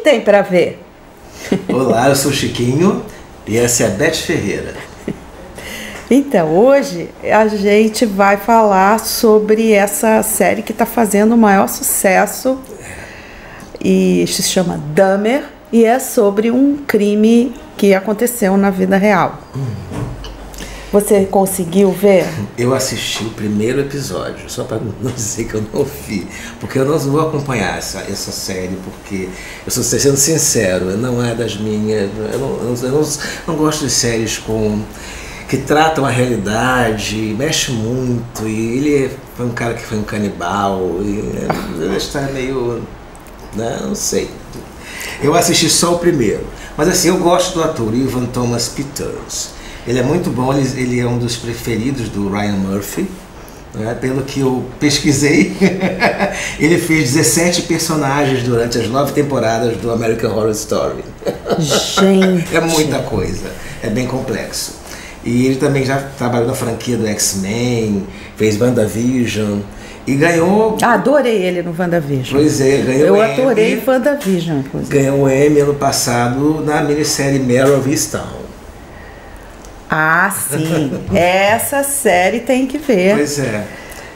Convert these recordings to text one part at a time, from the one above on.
tem para ver? Olá, eu sou o Chiquinho e essa é a Beth Ferreira. Então, hoje a gente vai falar sobre essa série que está fazendo o maior sucesso e se chama Dahmer e é sobre um crime que aconteceu na vida real. Você conseguiu ver? Eu assisti o primeiro episódio, só para não dizer que eu não vi, porque eu não vou acompanhar essa, essa série, porque eu estou sendo sincero, não é das minhas. Eu não, eu não, não gosto de séries com que tratam a realidade, mexe muito, e ele foi um cara que foi um canibal, e ele está meio. Né, não sei. Eu assisti só o primeiro, mas assim, eu gosto do ator Ivan Thomas Peters. Ele é muito bom, ele, ele é um dos preferidos do Ryan Murphy. Né? Pelo que eu pesquisei, ele fez 17 personagens durante as nove temporadas do American Horror Story. Gente! é muita coisa, é bem complexo. E ele também já trabalhou na franquia do X-Men, fez WandaVision e ganhou. Ah, adorei ele no WandaVision. Pois é, ganhou Eu adorei Emmy, WandaVision. Ganhou o Emmy ano passado na minissérie Mare of Easttown. Ah, sim. Essa série tem que ver. Pois é.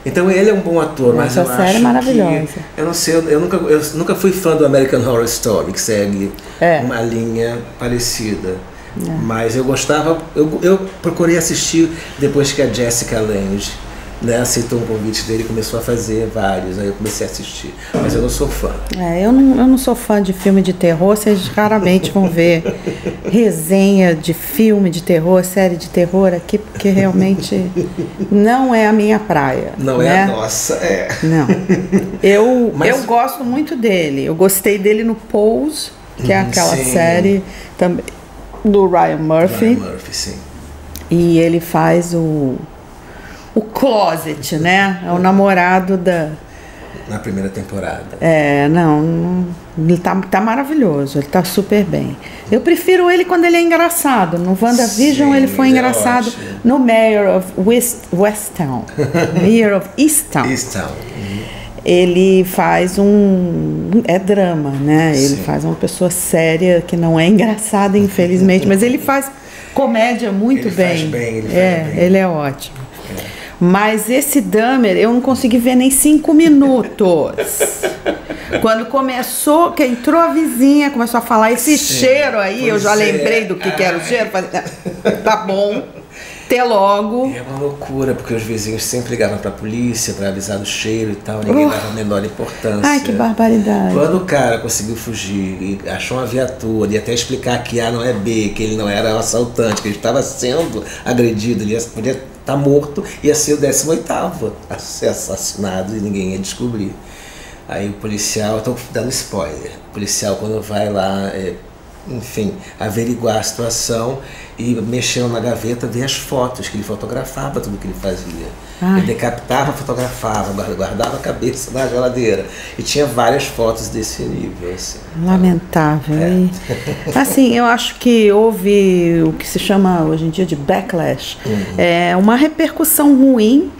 Então ele é um bom ator, mas Essa eu série é acho maravilhosa. que eu não sei, eu, eu nunca eu nunca fui fã do American Horror Story que segue É. uma linha parecida. Mas eu gostava, eu, eu procurei assistir depois que a Jessica Lange né, aceitou um convite dele e começou a fazer vários. Aí eu comecei a assistir. Mas eu não sou fã. É, eu, não, eu não sou fã de filme de terror, vocês raramente vão ver resenha de filme de terror, série de terror aqui, porque realmente não é a minha praia. Não né? é a nossa, é. Não. Eu, Mas- eu gosto muito dele. Eu gostei dele no Pose, que é Hum, aquela sim. série também do Ryan Murphy. Ryan Murphy, sim. E ele faz o, o Closet, né? É o namorado da. Na primeira temporada. É, não, ele tá, tá maravilhoso, ele tá super bem. Eu prefiro ele quando ele é engraçado. No WandaVision Sim, ele foi é engraçado. ótimo. no Mayor of West, Westtown. Mayor of Easttown. Easttown. Ele faz um. É drama, né? Ele Sim. faz uma pessoa séria que não é engraçada, infelizmente, mas ele faz comédia muito Ele bem. faz bem, ele faz é, bem. ele é ótimo. Mas esse Dahmer eu não consegui ver nem cinco minutos. Quando começou, que entrou a vizinha, começou a falar esse Sim, cheiro aí, eu já é. lembrei do que, que era o cheiro. falei, "Ah, tá bom, até logo. E é uma loucura, porque os vizinhos sempre ligavam pra polícia pra avisar do cheiro e tal, ninguém Uh. dava a menor importância. Ai, que barbaridade. Quando o cara conseguiu fugir e achou uma viatura e até explicar que A não é B, que ele não era um assaltante, que ele estava sendo agredido, ele ia, podia estar morto, ia ser o 18 a ser assassinado e ninguém ia descobrir. Aí o policial, estou dando spoiler, o policial quando vai lá, é, enfim, averiguar a situação e mexendo na gaveta, vê as fotos, que ele fotografava tudo que ele fazia. Ai. Ele decapitava, fotografava, guarda- guardava a cabeça na geladeira. E tinha várias fotos desse nível. Assim. Lamentável. É. Assim, eu acho que houve o que se chama hoje em dia de backlash. Uhum. É uma repercussão ruim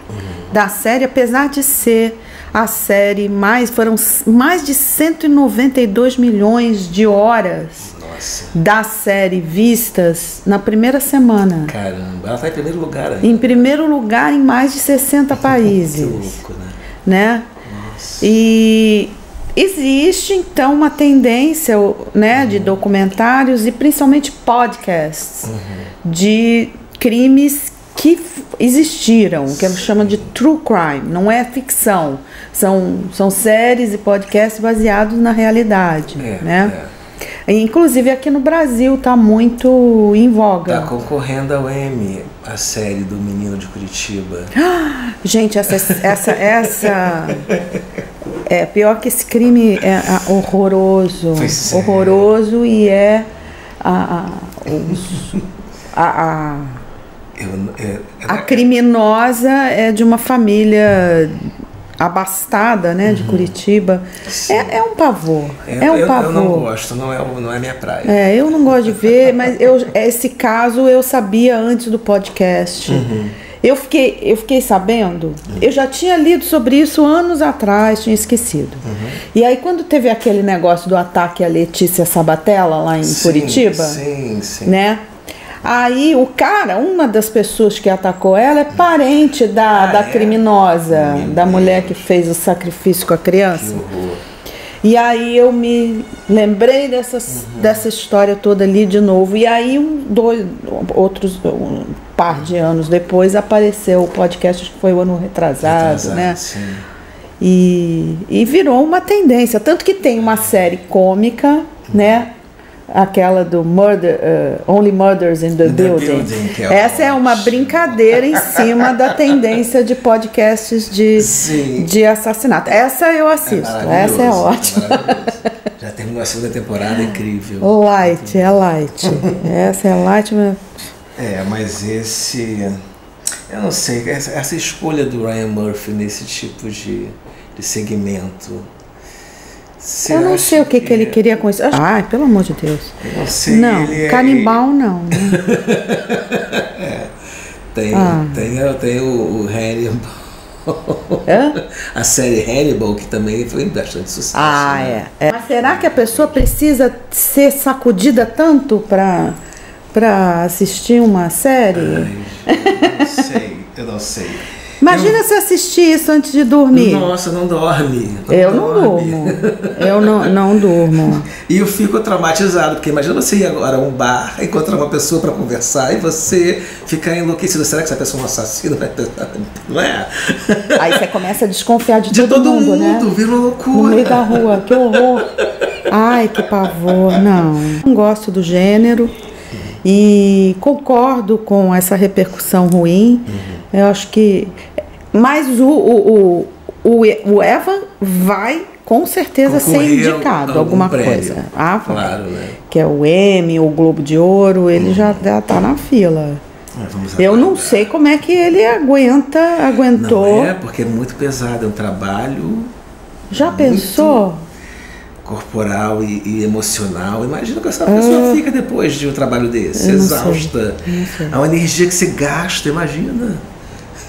da série, apesar de ser a série mais. Foram mais de 192 milhões de horas Nossa, da série vistas na primeira semana. caramba. Ela tá em primeiro lugar ainda. Em primeiro lugar em mais de 60 Que países louco, né? né? Nossa. E existe então uma tendência, né, de documentários e principalmente podcasts de crimes que existiram, que eles chamam de true crime, não é ficção, são, são séries e podcasts baseados na realidade, É, né? E, Inclusive aqui no Brasil tá muito em voga. Tá concorrendo ao M, a série do Menino de Curitiba. Gente, essa, essa, essa. É pior que esse crime é ah, horroroso. Pois é. Horroroso e é a. a, os- a, a, Eu, é, a criminosa é de uma família abastada, né, de Curitiba. É, é um pavor. É, um eu, pavor. eu não gosto, não é, não é minha praia. É, eu não gosto de ver, mas eu, esse caso eu sabia antes do podcast. Eu, fiquei, eu fiquei sabendo, eu já tinha lido sobre isso anos atrás, tinha esquecido. E aí quando teve aquele negócio do ataque à Letícia Sabatella lá em Sim, Curitiba, Sim, sim. né? Aí o cara, uma das pessoas que atacou ela é parente da, Ah, da é? criminosa, Meu da mulher Deus. que fez o sacrifício com a criança. E aí eu me lembrei dessa, Uhum. dessa história toda ali de novo. E aí, um, dois, outros, um par de anos depois, apareceu o podcast, acho que foi o ano retrasado, Retrasado, né? Sim. E, e virou uma tendência. Tanto que tem uma série cômica, né? Aquela do Murder, uh, Only Murders in the, the Building. Building, é Essa é uma brincadeira em cima da tendência de podcasts de, Sim. de assassinato. Essa eu assisto, essa é ótima. Já terminou a segunda temporada, incrível. Light, é light. Essa é light, mas É, mas esse. Eu não sei, essa, essa escolha do Ryan Murphy nesse tipo de, de segmento. Você eu não sei o que, que ele queria com isso. Ai, pelo amor de Deus. Eu não é- canibal não. né? Tem, Ah. tem, tem o, o Hannibal. Hã? A série Hannibal, que também foi bastante sucesso. Ah, né? é. é. Mas será que a pessoa precisa ser sacudida tanto para para assistir uma série? Ai, eu não sei, eu não sei. Imagina se assistir isso antes de dormir. Nossa, não dorme. eu não dorme. durmo. Eu não, não durmo. E eu fico traumatizado, porque imagina você ir agora a um bar, encontrar uma pessoa para conversar e você ficar enlouquecido. Será que essa pessoa é um assassino? Não é? Aí você começa a desconfiar de, De todo, todo mundo, né? vira uma No loucura. meio da rua, que horror. Ai, que pavor. Não, não gosto do gênero e concordo com essa repercussão ruim. Uhum. Eu acho que. Mas o, o, o, o, Evan vai com certeza ser Concorrer a indicado algum alguma prêmio. coisa. Ah. Claro, né? Que é o Emmy, o Globo de Ouro, ele já, já tá na fila. Vamos Eu não sei como é que ele aguenta, aguentou. Não é, porque é muito pesado, é um trabalho Já pensou? corporal e, e emocional. Imagina que essa pessoa fica depois de um trabalho desse, Ah. Eu não exausta. É uma energia que você gasta, imagina.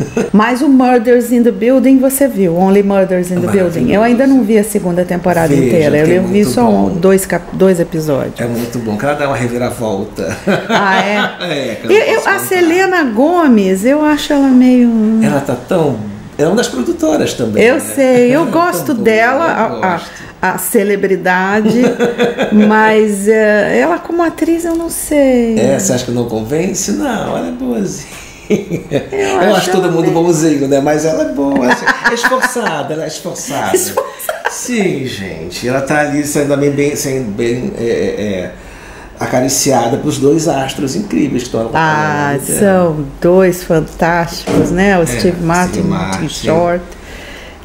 Mas o Murders in the Building você viu, Only Murders in the Building. Eu ainda não vi a segunda temporada Veja, inteira. que é Eu vi só um- dois, dois episódios. É muito bom, que ela dá uma reviravolta. Ah, é? É, eu Eu- eu- a. Selena Gomes, eu acho ela meio. Ela tá tão. Ela é uma das produtoras também. Eu né? sei, eu gosto dela, eu a, a- gosto. a celebridade, mas eh, ela como atriz eu não sei. É, você acha que não convence? Não, ela é boazinha. Eu, acho acho todo mundo bonzinho, né? Mas ela é boa, é esforçada, ela é esforçada. Sim, gente. Ela tá ali sendo bem, bem, sendo bem é, é, é, acariciada pelos dois astros incríveis que estão Ah, são dois fantásticos, né? O Steve Martin Steve. Martin Short,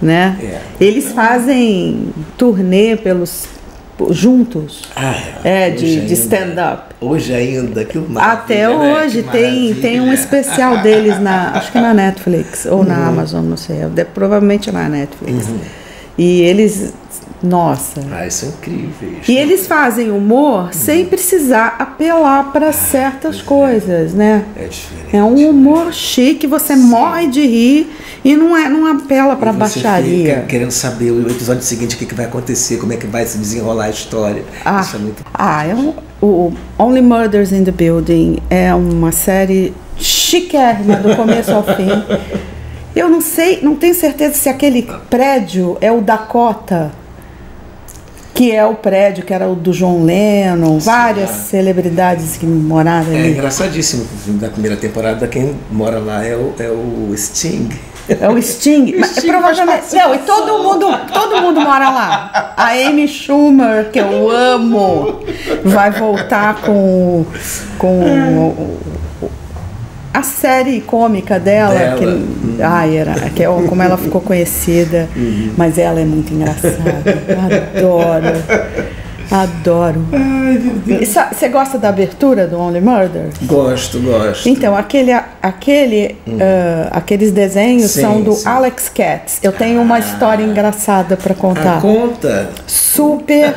né? É. Eles fazem turnê pelos juntos, Ah, é de, de stand-up. Hoje ainda, que Até né? hoje Que tem, tem um especial deles na, acho que na Netflix ou Uhum. na Amazon, não sei, de- provavelmente na Netflix. E eles, nossa, Ah, são incríveis. e eles fazem humor sem precisar apelar para certas coisas, né? É diferente. É um humor chique, você morre de rir e não, é, não apela para baixaria. fica querendo saber o episódio seguinte, o que, que vai acontecer, como é que vai se desenrolar a história. Ah, Isso é muito ah é um, o Only Murders in the Building é uma série chiquérrima do começo ao fim. Eu não sei, não tenho certeza se aquele prédio é o Dakota, que é o prédio que era o do John Lennon, várias celebridades que moraram É ali. engraçadíssimo. Na primeira temporada, quem mora lá é o, é o Sting. É o Sting. Mas, Sting provavelmente. Não, e todo mundo, todo mundo mora lá. A Amy Schumer, que eu amo, vai voltar com, com o- o- a série cômica dela. Dela. Que, ai, era, que é como ela ficou conhecida. Mas ela é muito engraçada. Adoro. Adoro. Ai, meu Deus. Sa- Você gosta da abertura do Only Murder? Gosto, gosto. Então, aquele, aquele, ah, aqueles desenhos Sim, são do sim. Alex Katz. Eu tenho uma história engraçada para Ah, contar. conta. Super,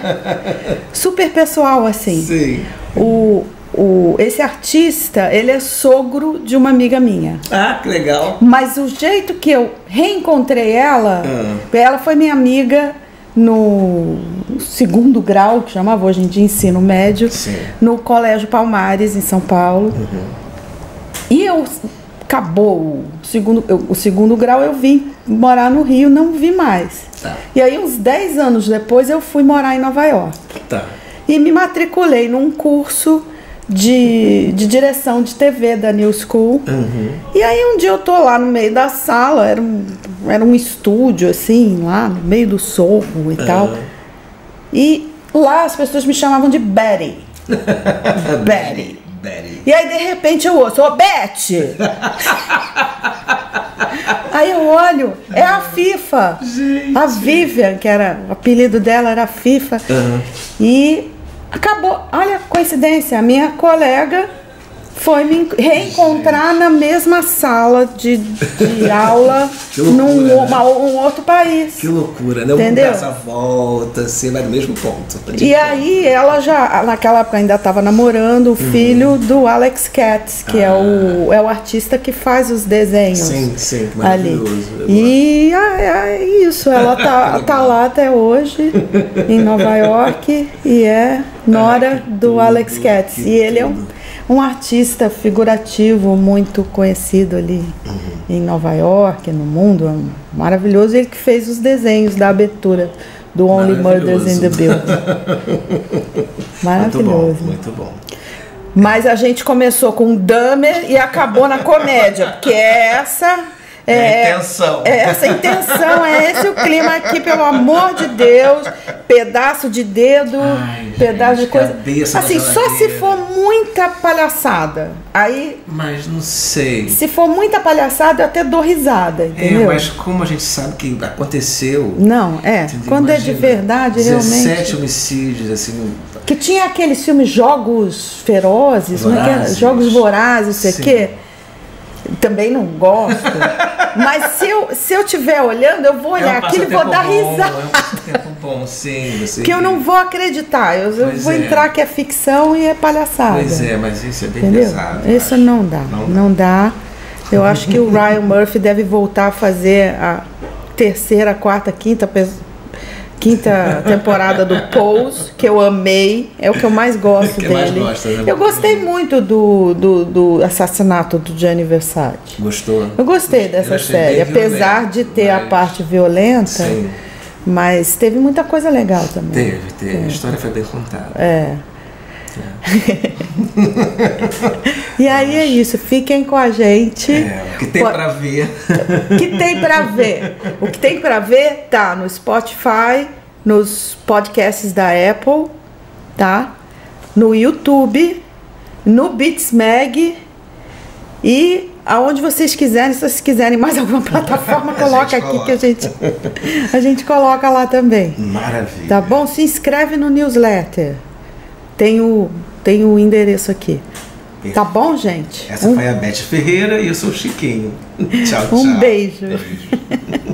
super pessoal, assim. Sim. O, o, esse artista, ele é sogro de uma amiga minha. Ah, que legal. Mas o jeito que eu reencontrei ela, Ah. ela foi minha amiga no segundo grau, que chamava hoje em dia ensino médio, Sim. no Colégio Palmares, em São Paulo. E eu acabou o segundo, eu- o segundo grau, eu vim morar no Rio, não vi mais. Tá. E aí, uns 10 anos depois, eu fui morar em Nova York. Tá. E me matriculei num curso de, de direção de TV da New School. E aí um dia eu tô lá no meio da sala, era um, era um estúdio assim, lá no meio do sorro e tal. E lá as pessoas me chamavam de Betty. Betty. Betty. E aí de repente eu ouço, ô Beth! aí eu olho, é a FIFA. A Vivian, que era, o apelido dela era FIFA. E acabou, olha a coincidência, a minha colega foi me reencontrar na mesma sala de, de aula loucura, num né? uma- um outro país. Que loucura, né? Entendeu? Essa volta, você vai no mesmo ponto. E aí ela já, naquela época ainda estava namorando Uhum. o filho do Alex Katz, que é, o, é o artista que faz os desenhos. Ah. Sim, sim, Ali. maravilhoso. E ah, é isso, ela tá, tá lá até hoje, em Nova York, e é nora do tudo, Alex Katz. E ele é um. Um artista figurativo muito conhecido ali Uhum. em Nova York, no mundo, é maravilhoso. Ele que fez os desenhos da abertura do Only Murders in the Maravilhoso. Building. Muito Maravilhoso. bom, muito bom. Mas a gente começou com um Dahmer e acabou na comédia, porque essa É a intenção. É essa intenção, é esse o clima aqui, pelo amor de Deus. Pedaço de dedo, Ai, pedaço gente, de coisa. Assim, só se for muita palhaçada. Aí, Mas não sei. se for muita palhaçada, eu até dou risada, É, entendeu? mas como a gente sabe que aconteceu. Não, é. entendeu? Quando é de Imagina, verdade, 17 realmente. homicídios, assim. Que tinha aqueles filmes Jogos Ferozes, como é que era? Vorazes. Jogos Vorazes, sei o quê. Também não gosto. Mas se eu, se eu estiver olhando, eu vou olhar é um aquilo e vou dar bom, risada. É um passatempo bom, sim. Você... Que eu não vou acreditar. Eu, eu vou é. entrar que é ficção e é palhaçada. Pois é, mas isso é bem Entendeu? pesado. Isso não dá. Não Não dá. Eu acho que o Ryan Murphy deve voltar a fazer a terceira, quarta, quinta, quinta temporada do Pose, que eu amei. É o que eu mais gosto Que dele. mais gosta, né? Eu gostei muito do, do, do assassinato do Gianni Versace. Gostou? Eu gostei dessa Eu série, apesar violento, de ter a mas- parte violenta, Sim, mas teve muita coisa legal também. teve, teve. A história foi bem contada. É. e aí é isso, fiquem com a gente. É, o que tem pra ver. O que tem pra ver? O que tem pra ver tá no Spotify, nos podcasts da Apple, tá? No YouTube, no Beats Mag e aonde vocês quiserem, se vocês quiserem mais alguma plataforma, coloca aqui que a coloca. gente a gente coloca lá também. Maravilha. Tá bom? Se inscreve no newsletter. Tem o, tem o endereço aqui. Tá bom, gente? Essa Um- foi a Beth Ferreira e eu sou o Chiquinho. Tchau, tchau. Um beijo. beijo.